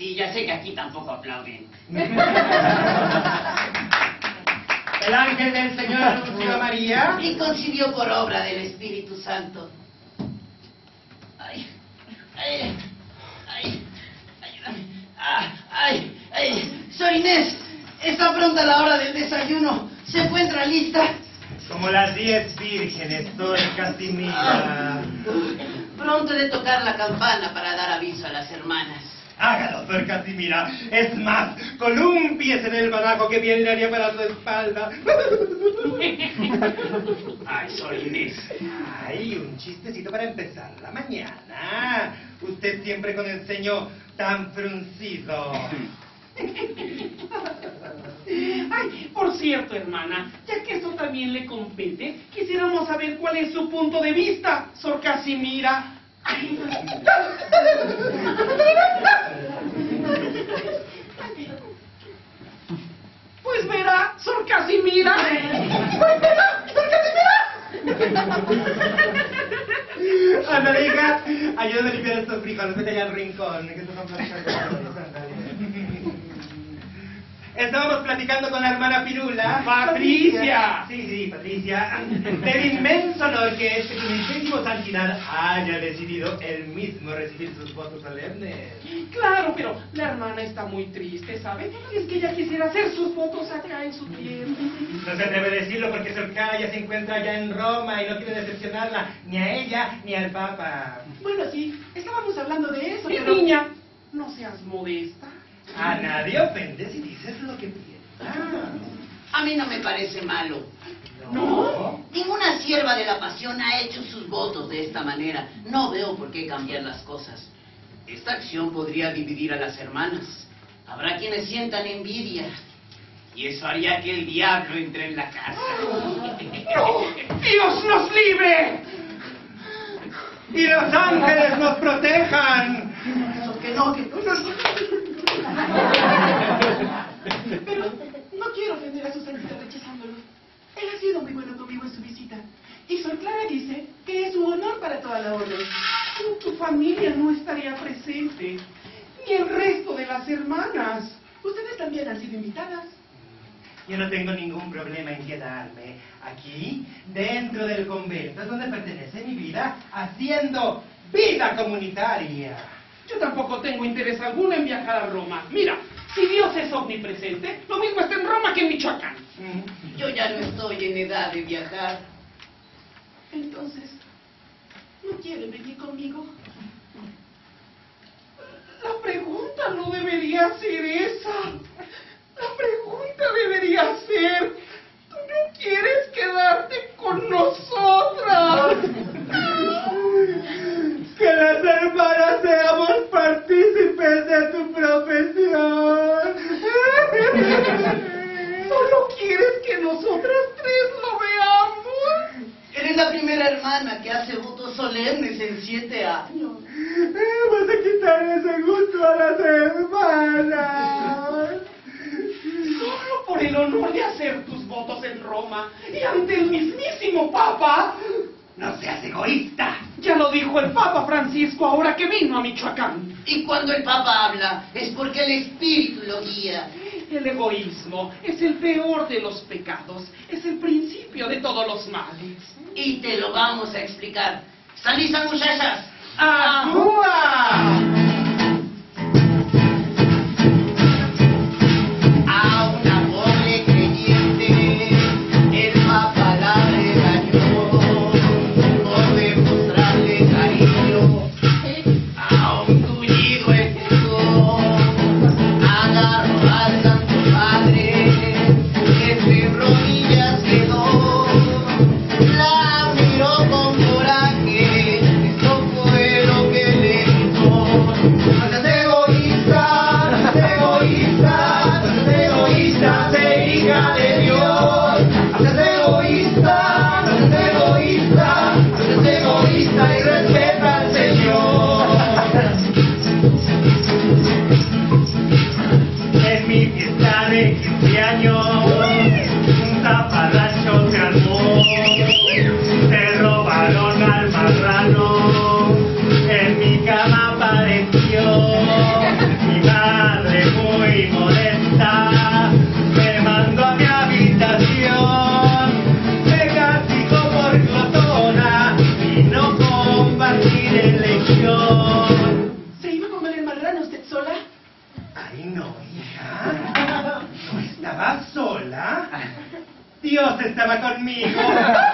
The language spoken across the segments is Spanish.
Sí, ya sé que aquí tampoco aplauden. El ángel del Señor anunció a María. Y concibió por obra del Espíritu Santo. Ay, ay, ay, ayúdame. Ah, ay, ay, soy Inés. Está pronta la hora del desayuno. ¿Se encuentra lista? Como las diez vírgenes, Sor Casimira. Pronto he de tocar la campana para dar aviso a las hermanas. Hágalo, Sor Casimira. Es más, columpies en el barajo que bien le haría para su espalda. Ay, soy Inés. Ay, un chistecito para empezar la mañana. Usted siempre con el ceño tan fruncido. Ay, por cierto, hermana, ya que esto también le compete, quisiéramos saber cuál es su punto de vista, Sor Casimira. Ay, Pues verá, Sor Casimira. Pues verá, Sor Anda, hija, ayúdame a limpiar estos frijoles, vete allá al rincón, que estos son platicando. Estábamos platicando con la hermana Pirula. Patricia. Sí, sí, Patricia. Del inmenso honor que este quinceísimo santidad haya decidido él mismo recibir sus votos solemnes. Claro, pero la hermana está muy triste, ¿sabe? Es que ella quisiera hacer sus fotos acá en su tierra. No se atreve a decirlo porque Sorcaya se encuentra allá en Roma y no quiere decepcionarla ni a ella ni al Papa. Bueno, sí, estábamos hablando de eso. Mi pero- niña. No seas modesta. A nadie ofende si dices lo que piensas. A mí no me parece malo. No. Ninguna sierva de la pasión ha hecho sus votos de esta manera. No veo por qué cambiar las cosas. Esta acción podría dividir a las hermanas. Habrá quienes sientan envidia. Y eso haría que el diablo entre en la casa. ¡Dios nos libre! Y los ángeles nos protejan. Eso que no, que no, no. Quiero ofender a su santidad rechazándolo. Él ha sido muy bueno conmigo en su visita. Y Sor Clara dice que es un honor para toda la orden. Pero tu familia no estaría presente. Ni el resto de las hermanas. Ustedes también han sido invitadas. Yo no tengo ningún problema en quedarme aquí, dentro del convento, donde pertenece mi vida, haciendo vida comunitaria. Yo tampoco tengo interés alguno en viajar a Roma. Mira, si Dios es omnipresente, lo mismo está en Roma que en Michoacán. Yo ya no estoy en edad de viajar. Entonces, ¿no quieren venir conmigo? La pregunta no debería ser esa. La pregunta debería ser, ¿tú no quieres quedarte con nosotras? Que las hermanas seamos tu profesión. ¿Solo quieres que nosotras tres lo veamos? Eres la primera hermana que hace votos solemnes en siete años. Vas a quitar ese gusto a las hermanas. Solo por el honor de hacer tus votos en Roma y ante el mismísimo Papa. No seas egoísta. Ya lo dijo el Papa Francisco ahora que vino a Michoacán. Y cuando el Papa habla es porque el Espíritu lo guía. El egoísmo es el peor de los pecados, es el principio de todos los males. Y te lo vamos a explicar. ¿Están listas, muchachas? A hija. estaba conmigo.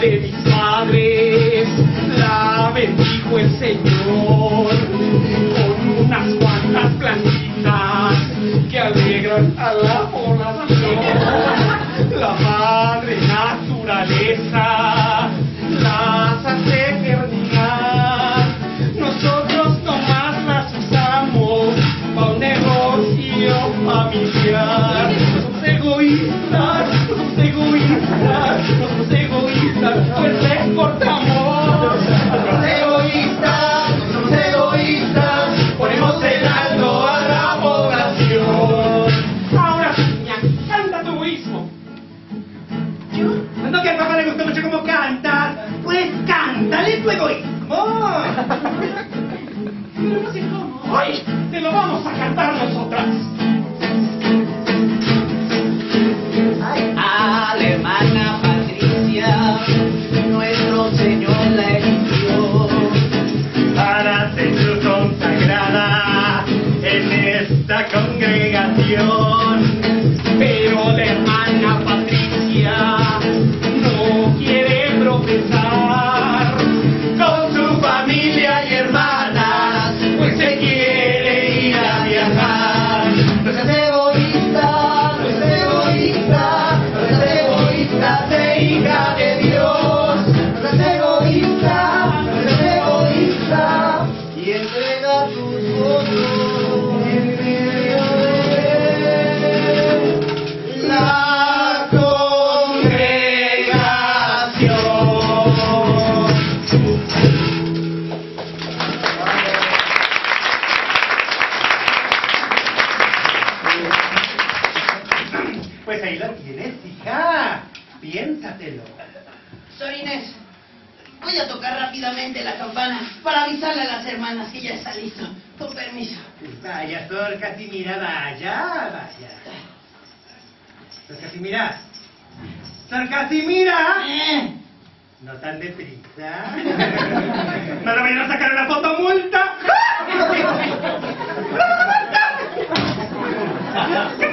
de mis padres la bendijo el Señor con unas cuantas plantitas que alegran a la Pues ahí la tienes, hija. Piénsatelo. Sorines, voy a tocar rápidamente la campana para avisarle a las hermanas que ya está listo. Con permiso. Vaya, Sor Casimira, vaya, vaya. Sor Casimira. Sor Casimira. Eh. No tan deprisa. no le vayan a sacar una fotomulta. ¡Ah! ¡Una!